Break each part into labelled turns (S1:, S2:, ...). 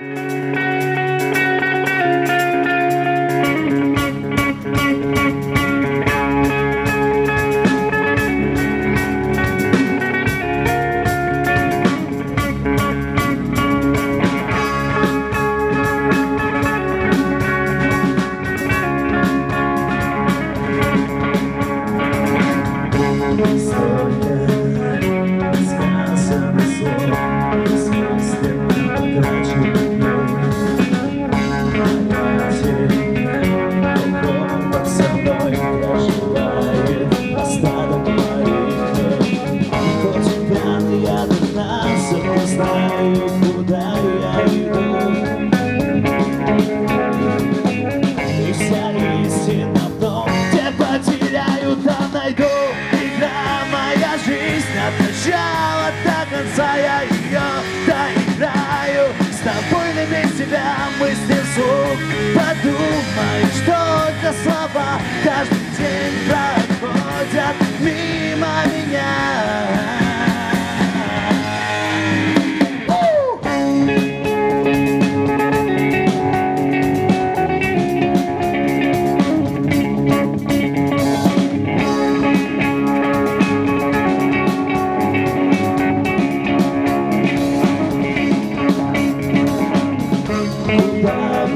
S1: Música От начала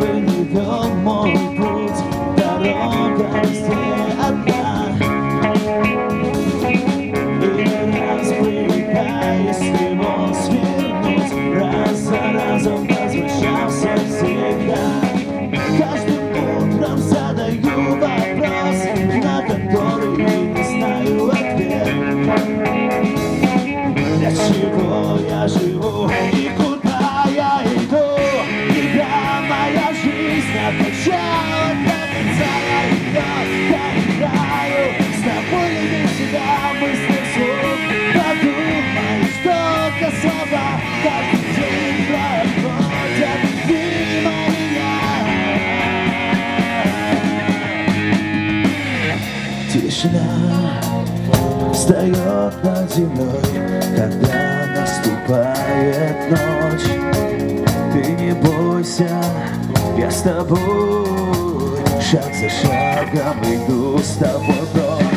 S1: when you don't want to put that on, guys, stay at me. Тишина встает над землей, когда наступает ночь. Ты не бойся, я с тобой, шаг за шагом иду с тобой прочь.